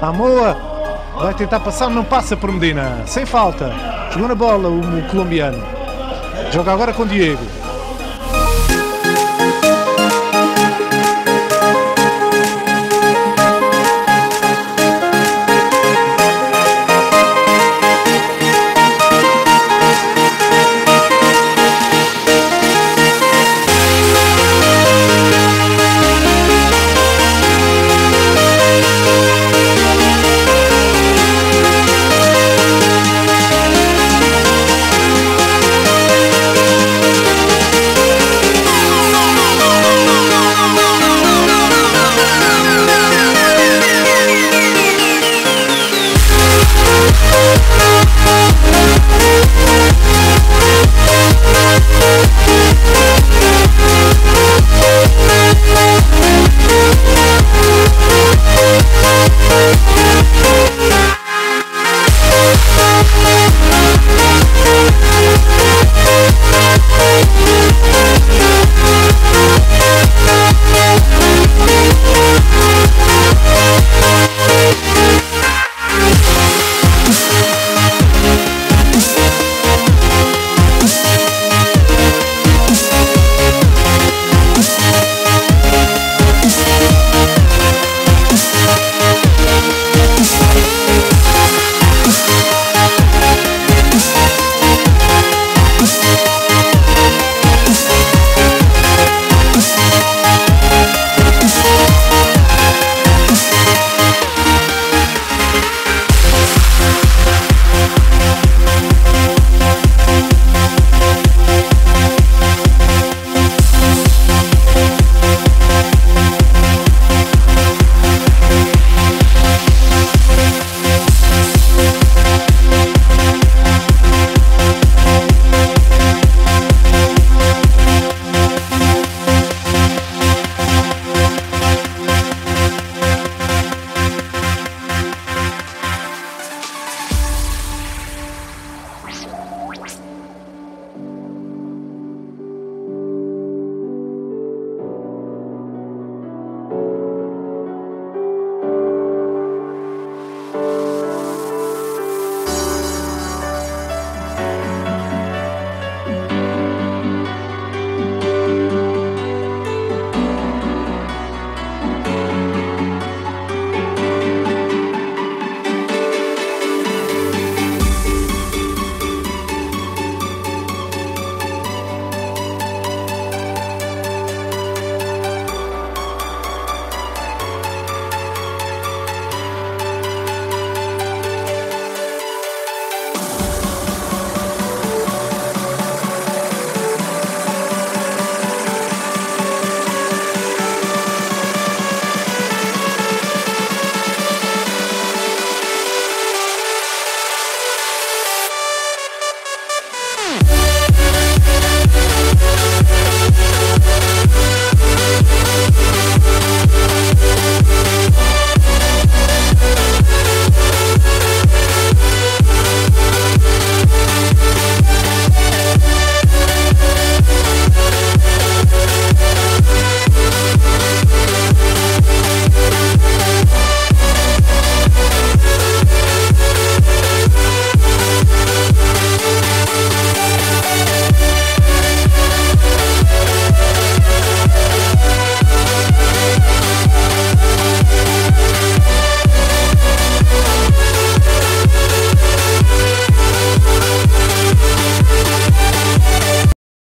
Samoa vai tentar passar, não passa por Medina. Sem falta. Jogou na bola o colombiano. Joga agora com Diego.